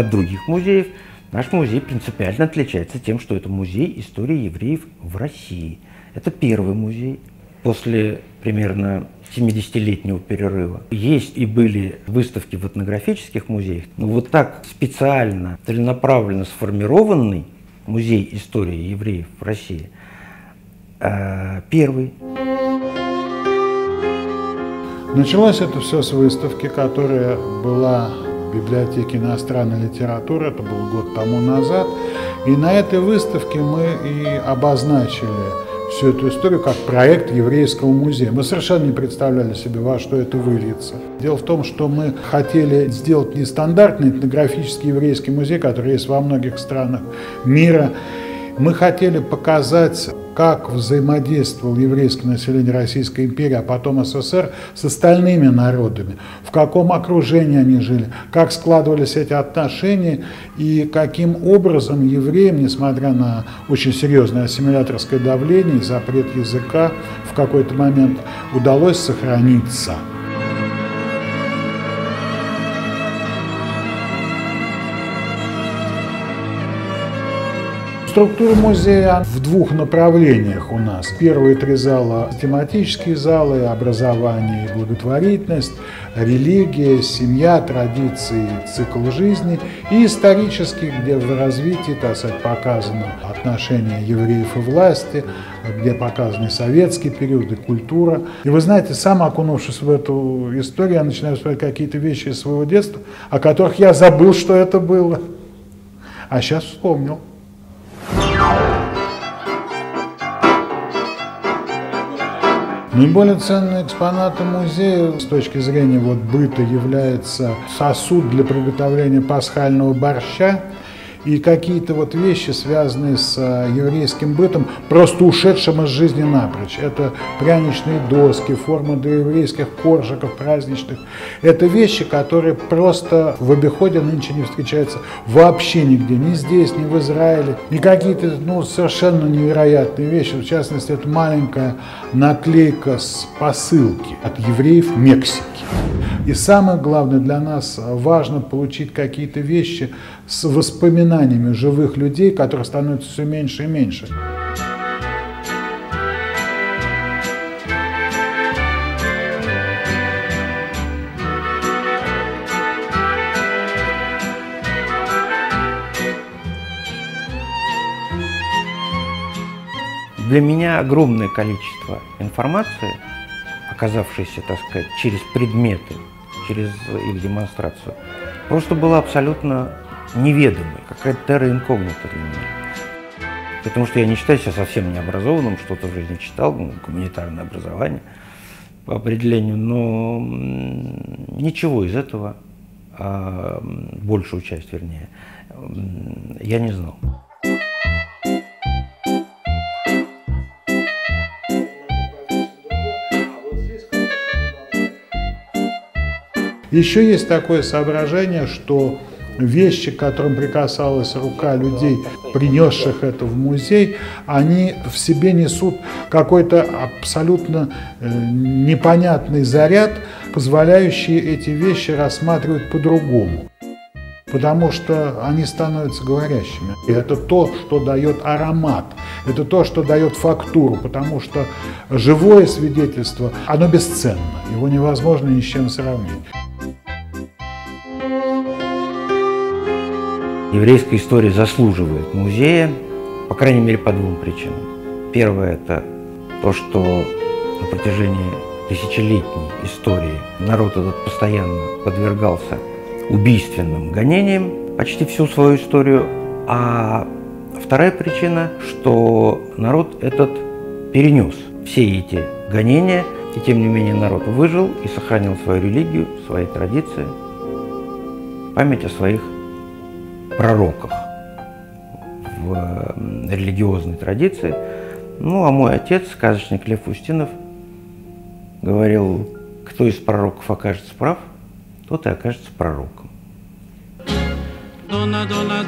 от других музеев, наш музей принципиально отличается тем, что это музей истории евреев в России. Это первый музей после примерно 70-летнего перерыва. Есть и были выставки в этнографических музеях, но вот так специально, целенаправленно сформированный музей истории евреев в России э, первый. Началось это все с выставки, которая была библиотеке иностранной литературы, это был год тому назад. И на этой выставке мы и обозначили всю эту историю как проект еврейского музея. Мы совершенно не представляли себе, во что это выльется. Дело в том, что мы хотели сделать нестандартный этнографический еврейский музей, который есть во многих странах мира. Мы хотели показать как взаимодействовал еврейское население Российской империи, а потом СССР с остальными народами, в каком окружении они жили, как складывались эти отношения и каким образом евреям, несмотря на очень серьезное ассимиляторское давление, запрет языка, в какой-то момент удалось сохраниться. Структура музея в двух направлениях у нас. Первые три зала – тематические залы, образование и благотворительность, религия, семья, традиции, цикл жизни. И исторический, где в развитии, так сказать, показано отношение евреев и власти, где показаны советский период и культура. И вы знаете, сам окунувшись в эту историю, я начинаю вспоминать какие-то вещи из своего детства, о которых я забыл, что это было. А сейчас вспомнил. Наиболее ценные экспонаты музея с точки зрения вот быта является сосуд для приготовления пасхального борща и какие-то вот вещи, связанные с э, еврейским бытом, просто ушедшим из жизни напрочь. Это пряничные доски, формы для еврейских коржиков праздничных. Это вещи, которые просто в обиходе нынче не встречаются вообще нигде, ни здесь, ни в Израиле. И какие-то ну, совершенно невероятные вещи. В частности, это маленькая наклейка с посылки от евреев Мексики. И самое главное для нас важно получить какие-то вещи с воспоминаниями живых людей, которых становится все меньше и меньше. Для меня огромное количество информации, оказавшейся, так сказать, через предметы, через их демонстрацию, просто было абсолютно неведомой, какая-то терра инкогнита для меня. Потому что я не считаю себя совсем необразованным, что-то в жизни читал, ну, гуманитарное образование по определению, но ничего из этого, а, большую часть вернее, я не знал. Еще есть такое соображение, что вещи, к которым прикасалась рука людей, принесших это в музей, они в себе несут какой-то абсолютно э, непонятный заряд, позволяющий эти вещи рассматривать по-другому. Потому что они становятся говорящими. И это то, что дает аромат, это то, что дает фактуру, потому что живое свидетельство, оно бесценно, его невозможно ни с чем сравнить. Еврейская история заслуживает музея, по крайней мере, по двум причинам. Первое – это то, что на протяжении тысячелетней истории народ этот постоянно подвергался убийственным гонениям почти всю свою историю. А вторая причина, что народ этот перенес все эти гонения, и тем не менее народ выжил и сохранил свою религию, свои традиции, память о своих пророках в э, религиозной традиции. Ну, а мой отец, сказочник Лев Устинов, говорил, кто из пророков окажется прав, тот и окажется пророком. Donna, donna,